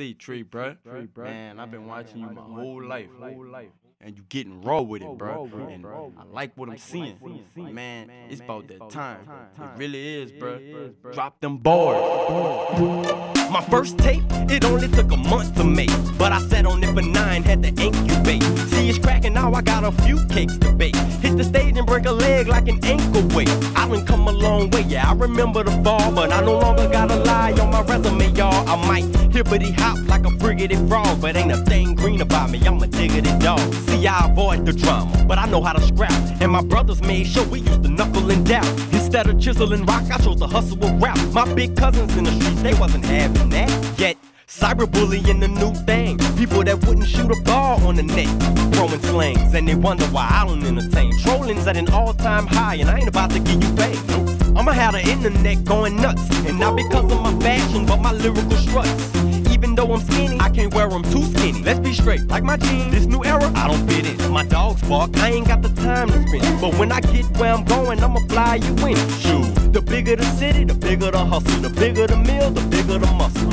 see, Tree, bro. Man, I've been watching you my whole life. And you getting raw with it, oh, bro. And I like what I'm seeing. Man, it's about that time. It really is, bro. Drop them bars. My first tape, it only took a month to make. But I sat on it for nine, had to incubate. See, it's cracking now, I got a few cakes to bake. Hit the stage and break a leg like an ankle weight. I done come a long way, yeah, I remember the fall. But I no longer gotta lie on my resume, y'all. I might hippity hop like a friggity frog. But ain't a thing green about me, I'm a diggity dog. See, I avoid the drama, but I know how to scrap. And my brothers made sure we used to knuckle and down. Instead of chiseling rock, I chose to hustle with rap. My big cousins in the streets, they wasn't having that. Yet, cyberbullying the new thing. People that wouldn't shoot a ball on the net, throwing slings, and they wonder why I don't entertain. Trolling's at an all-time high, and I ain't about to give you fame. I'ma have the internet going nuts, and not because of my fashion, but my lyrical struts. Even though I'm skinny, I can't wear them too skinny. Let's be straight, like my jeans. This new era, I don't fit in. My dogs bark, I ain't got the time to spend. But when I get where I'm going, I'ma fly you in. Shoot, the bigger the city, the bigger the hustle. The bigger the meal, the bigger the muscle.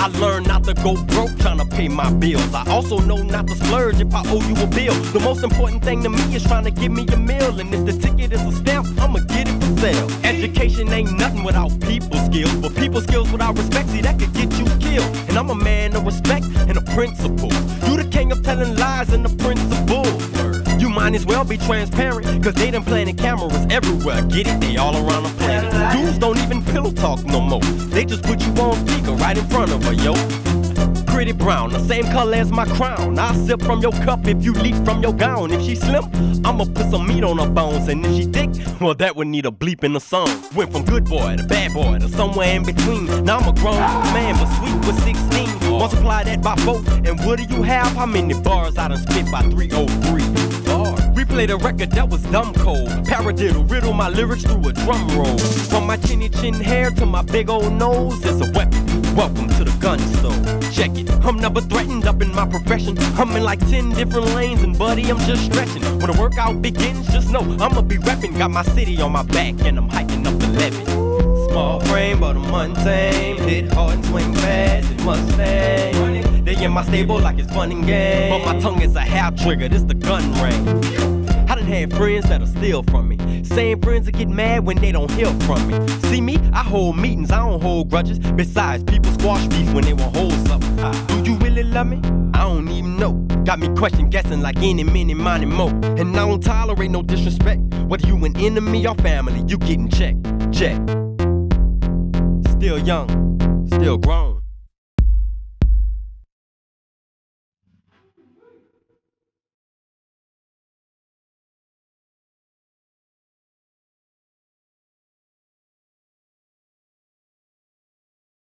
I learned not to go broke trying to pay my bills. I also know not to splurge if I owe you a bill. The most important thing to me is trying to give me a meal. And if the ticket is a stamp, I'ma get it for sale. Education ain't nothing without people skills. But people skills without respect, see, that could get you killed. And I'm a man of respect and a principle. You the king of telling lies and the principle. You might as well be transparent, cause they done planted cameras everywhere. Get it? They all around the planet. Dudes don't even pillow talk no more. They just put you on speaker right in front of her, yo. Pretty brown, the same color as my crown. I'll sip from your cup if you leak from your gown. If she slim, I'ma put some meat on her bones. And if she thick, well, that would need a bleep in the song. Went from good boy to bad boy to somewhere in between. Now I'm a grown man, but sweet with 16. Multiply that by four, and what do you have? How many bars I done spit by 303? Bars. We played a record that was dumb cold. Paradiddle, riddle my lyrics through a drum roll. From my chinny chin hair to my big old nose, it's a weapon. Welcome I'm never threatened up in my profession. I'm in like 10 different lanes, and buddy, I'm just stretching. When the workout begins, just know I'ma be repping. Got my city on my back, and I'm hiking up the levee. Small frame, but I'm untamed. Hit hard and swing fast, it Mustang. They in my stable like it's fun and game. But my tongue is a half trigger, this the gun range. Had friends that'll steal from me. Same friends that get mad when they don't hear from me. See me, I hold meetings, I don't hold grudges. Besides, people squash beef when they won't hold something. Do you really love me? I don't even know. Got me question guessing like any, many, money, mo. And I don't tolerate no disrespect. Whether you an enemy or family, you getting checked. Check. Still young, still grown.